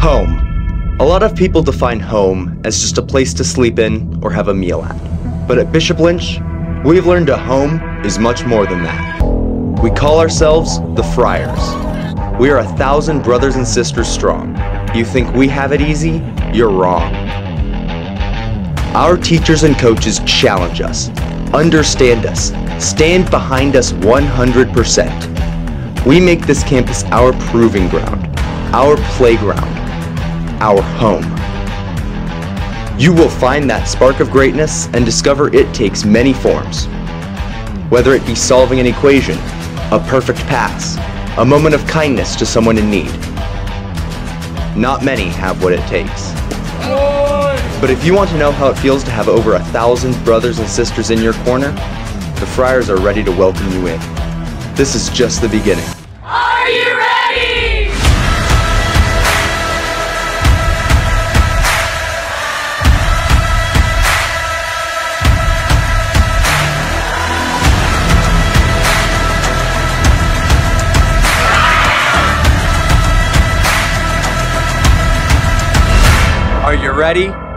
Home. A lot of people define home as just a place to sleep in or have a meal at. But at Bishop Lynch, we've learned a home is much more than that. We call ourselves the Friars. We are a thousand brothers and sisters strong. You think we have it easy? You're wrong. Our teachers and coaches challenge us, understand us, stand behind us 100%. We make this campus our proving ground, our playground, our home. You will find that spark of greatness and discover it takes many forms. Whether it be solving an equation, a perfect pass, a moment of kindness to someone in need. Not many have what it takes. But if you want to know how it feels to have over a thousand brothers and sisters in your corner, the Friars are ready to welcome you in. This is just the beginning. Are you ready?